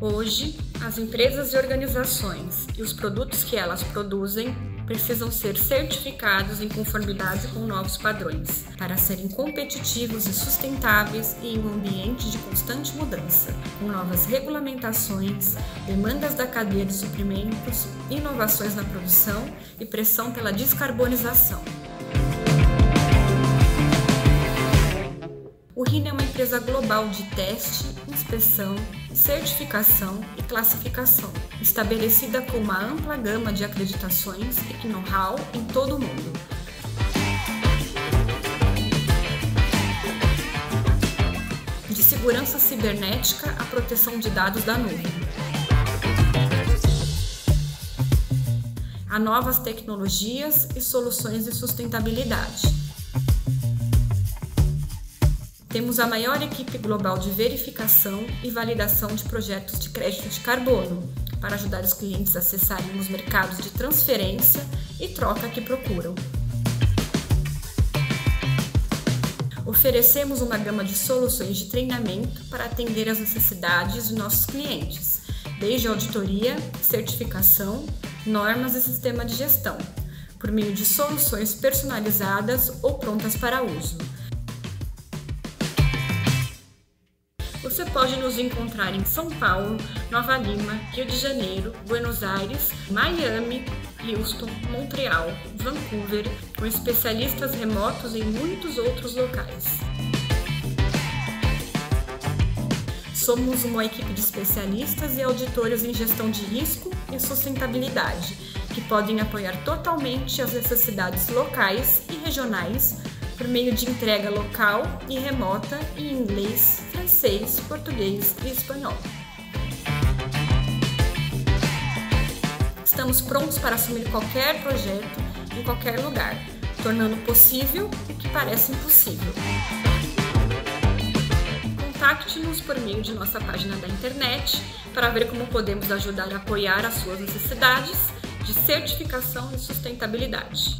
Hoje, as empresas e organizações e os produtos que elas produzem precisam ser certificados em conformidade com novos padrões, para serem competitivos e sustentáveis em um ambiente de constante mudança, com novas regulamentações, demandas da cadeia de suprimentos, inovações na produção e pressão pela descarbonização. O RINA é uma empresa global de teste, inspeção, certificação e classificação, estabelecida com uma ampla gama de acreditações e know-how em todo o mundo. De segurança cibernética à proteção de dados da nuvem. A novas tecnologias e soluções de sustentabilidade temos a maior equipe global de verificação e validação de projetos de crédito de carbono, para ajudar os clientes a acessarem os mercados de transferência e troca que procuram. Oferecemos uma gama de soluções de treinamento para atender às necessidades de nossos clientes, desde auditoria, certificação, normas e sistema de gestão, por meio de soluções personalizadas ou prontas para uso Você pode nos encontrar em São Paulo, Nova Lima, Rio de Janeiro, Buenos Aires, Miami, Houston, Montreal, Vancouver, com especialistas remotos em muitos outros locais. Somos uma equipe de especialistas e auditores em gestão de risco e sustentabilidade, que podem apoiar totalmente as necessidades locais e regionais por meio de entrega local e remota em inglês, francês, português e espanhol. Estamos prontos para assumir qualquer projeto em qualquer lugar, tornando possível o que parece impossível. Contacte-nos por meio de nossa página da internet para ver como podemos ajudar a apoiar as suas necessidades de certificação e sustentabilidade.